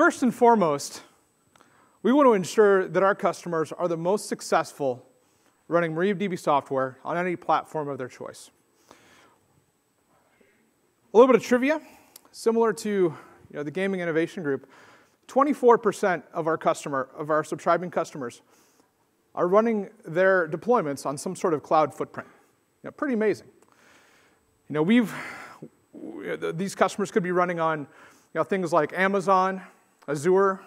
first and foremost, we want to ensure that our customers are the most successful running MariaDB software on any platform of their choice. A little bit of trivia, similar to you know, the Gaming Innovation Group, 24% of our customer, of our subscribing customers are running their deployments on some sort of cloud footprint. You know, pretty amazing. You know, we've, these customers could be running on you know, things like Amazon, Azure,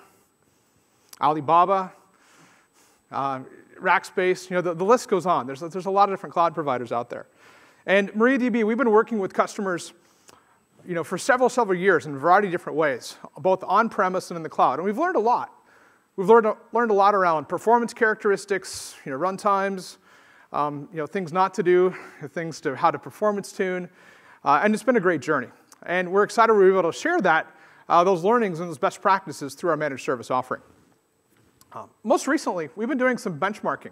Alibaba, uh, Rackspace, you know, the, the list goes on. There's, there's a lot of different cloud providers out there. And MariaDB, we've been working with customers you know, for several, several years in a variety of different ways, both on-premise and in the cloud. And we've learned a lot. We've learned, learned a lot around performance characteristics, you know, runtimes, um, you know, things not to do, things to how to performance tune, uh, and it's been a great journey. And we're excited we're able to share that, uh, those learnings and those best practices through our managed service offering. Uh, most recently, we've been doing some benchmarking,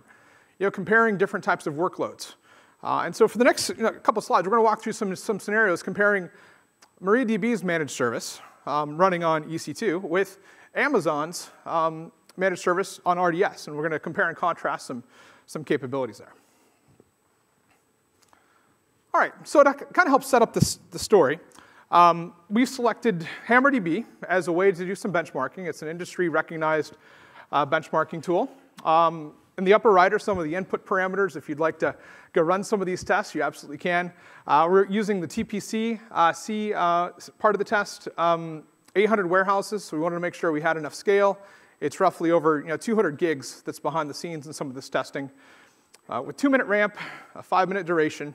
you know, comparing different types of workloads. Uh, and so for the next you know, couple slides, we're going to walk through some, some scenarios comparing MariaDB's managed service um, running on EC2 with Amazon's um, managed service on RDS, and we're going to compare and contrast some, some capabilities there. All right, so to kind of help set up this, the story, um, we've selected HammerDB as a way to do some benchmarking. It's an industry-recognized uh, benchmarking tool. Um, in the upper right are some of the input parameters. If you'd like to go run some of these tests, you absolutely can. Uh, we're using the TPC uh, C uh, part of the test, um, 800 warehouses, so we wanted to make sure we had enough scale. It's roughly over you know, 200 gigs that's behind the scenes in some of this testing. Uh, with two minute ramp, a five minute duration.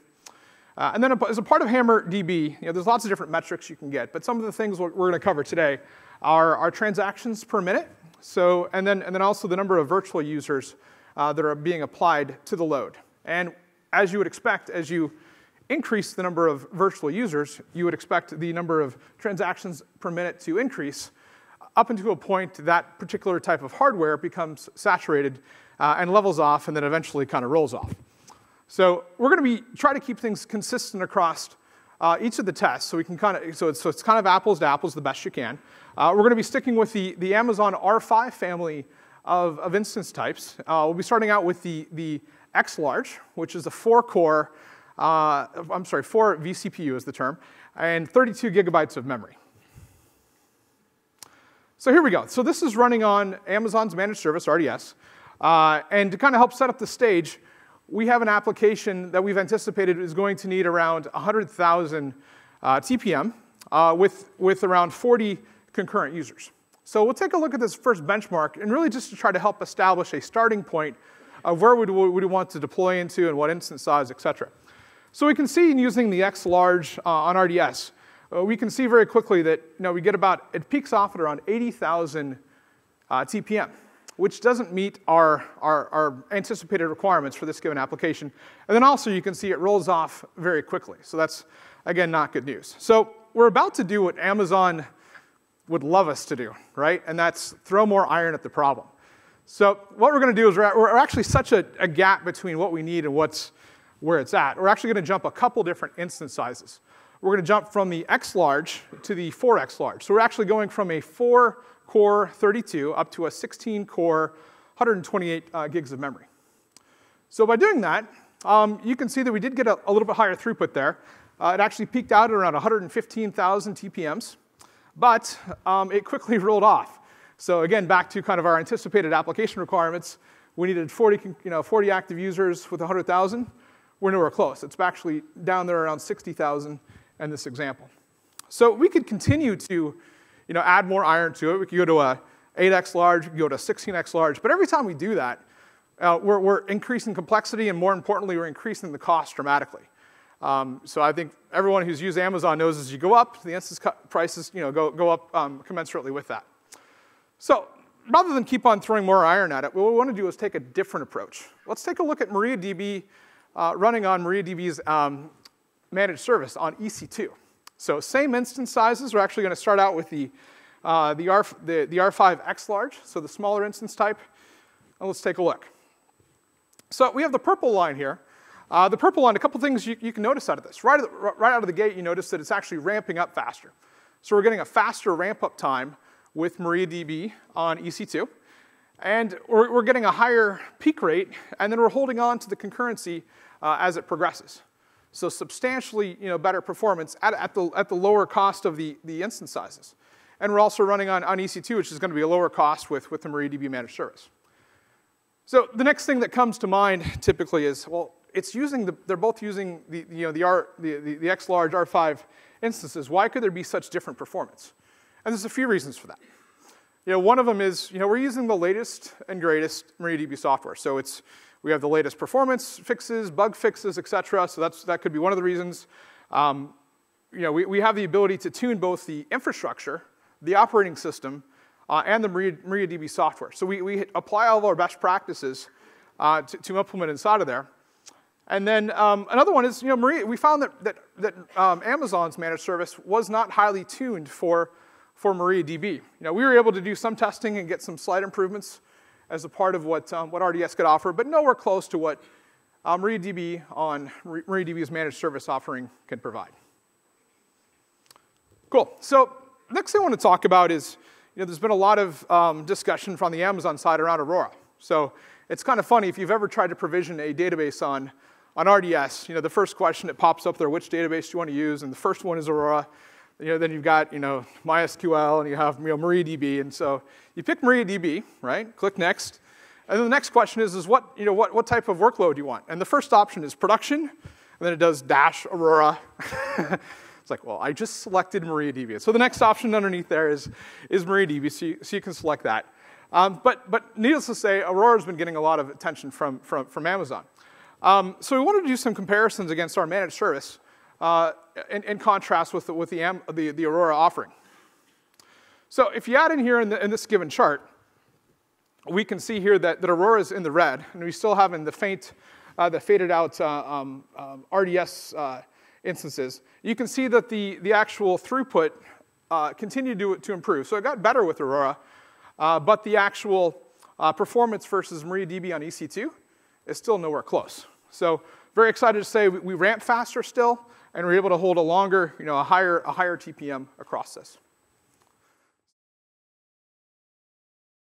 Uh, and then as a part of HammerDB, you know, there's lots of different metrics you can get, but some of the things we're, we're going to cover today are our transactions per minute, so, and, then, and then also the number of virtual users uh, that are being applied to the load. And as you would expect, as you increase the number of virtual users, you would expect the number of transactions per minute to increase up until a point that particular type of hardware becomes saturated uh, and levels off and then eventually kind of rolls off. So we're going to be try to keep things consistent across uh, each of the tests so we can kind of so it's, so it's kind of apples to apples the best you can. Uh, we're going to be sticking with the, the Amazon R5 family of, of instance types. Uh, we'll be starting out with the, the which is a four core, uh, I'm sorry, four vCPU is the term, and 32 gigabytes of memory. So here we go. So this is running on Amazon's managed service, RDS. Uh, and to kind of help set up the stage, we have an application that we've anticipated is going to need around 100,000 uh, TPM uh, with, with around 40 concurrent users. So we'll take a look at this first benchmark and really just to try to help establish a starting point of where we would we want to deploy into and what instance size, et cetera. So we can see in using the X large uh, on RDS, uh, we can see very quickly that you know, we get about, it peaks off at around 80,000 uh, TPM, which doesn't meet our, our, our, anticipated requirements for this given application. And then also you can see it rolls off very quickly. So that's, again, not good news. So we're about to do what Amazon would love us to do, right? And that's throw more iron at the problem. So what we're going to do is we're, we're actually such a, a, gap between what we need and what's where it's at. We're actually going to jump a couple different instance sizes. We're going to jump from the X large to the 4X large. So we're actually going from a 4 core 32 up to a 16 core 128 uh, gigs of memory. So by doing that, um, you can see that we did get a, a little bit higher throughput there. Uh, it actually peaked out at around 115,000 TPMs but um, it quickly rolled off. So again, back to kind of our anticipated application requirements, we needed 40, you know, 40 active users with 100,000. We're nowhere close. It's actually down there around 60,000 in this example. So we could continue to you know, add more iron to it. We could go to a 8x large, we could go to a 16x large, but every time we do that, uh, we're, we're increasing complexity and more importantly, we're increasing the cost dramatically. Um, so I think everyone who's used Amazon knows as you go up, the instance prices you know, go, go up um, commensurately with that. So rather than keep on throwing more iron at it, what we want to do is take a different approach. Let's take a look at MariaDB uh, running on MariaDB's um, managed service on EC2. So same instance sizes. We're actually going to start out with the, uh, the, R, the, the R5X large, so the smaller instance type. And let's take a look. So we have the purple line here. Uh, the purple line, a couple things you, you, can notice out of this. Right, right out of the gate, you notice that it's actually ramping up faster. So we're getting a faster ramp up time with MariaDB on EC2. And we're, we're, getting a higher peak rate, and then we're holding on to the concurrency uh, as it progresses. So substantially you know, better performance at, at, the, at the lower cost of the, the instance sizes. And we're also running on, on EC2, which is going to be a lower cost with, with the MariaDB managed service. So the next thing that comes to mind typically is, well, it's using the, they're both using the, you know, the, R, the, the, the X large R5 instances. Why could there be such different performance? And there's a few reasons for that. You know, one of them is, you know, we're using the latest and greatest MariaDB software. So it's, we have the latest performance fixes, bug fixes, et cetera. So that's, that could be one of the reasons. Um, you know, we, we have the ability to tune both the infrastructure, the operating system, uh, and the Maria, MariaDB software. So we, we apply all of our best practices uh, to, to implement inside of there. And then um, another one is, you know, Maria, we found that, that, that um, Amazon's managed service was not highly tuned for, for MariaDB. You know, we were able to do some testing and get some slight improvements as a part of what, um, what RDS could offer, but nowhere close to what MariaDB on MariaDB's managed service offering can provide. Cool. So next thing I want to talk about is, you know, there's been a lot of um, discussion from the Amazon side around Aurora. So it's kind of funny if you've ever tried to provision a database on on RDS, you know, the first question that pops up there, which database do you want to use? And the first one is Aurora. You know, then you've got, you know, MySQL and you have, you know, MariaDB. And so you pick MariaDB, right? Click next. And then the next question is, is what, you know, what, what type of workload do you want? And the first option is production. And then it does dash Aurora. it's like, well, I just selected MariaDB. So the next option underneath there is, is MariaDB, so you, so you can select that. Um, but, but needless to say, Aurora's been getting a lot of attention from, from, from Amazon. Um, so we wanted to do some comparisons against our managed service uh, in, in, contrast with, the, with the, the, the, Aurora offering. So if you add in here in, the, in, this given chart, we can see here that, that Aurora is in the red, and we still have in the faint, uh, the faded out uh, um, um, RDS uh, instances. You can see that the, the actual throughput uh, continued to, to improve. So it got better with Aurora, uh, but the actual performance versus MariaDB on EC2 is still nowhere close. So very excited to say we, we ramp faster still, and we're able to hold a longer, you know, a higher, a higher TPM across this.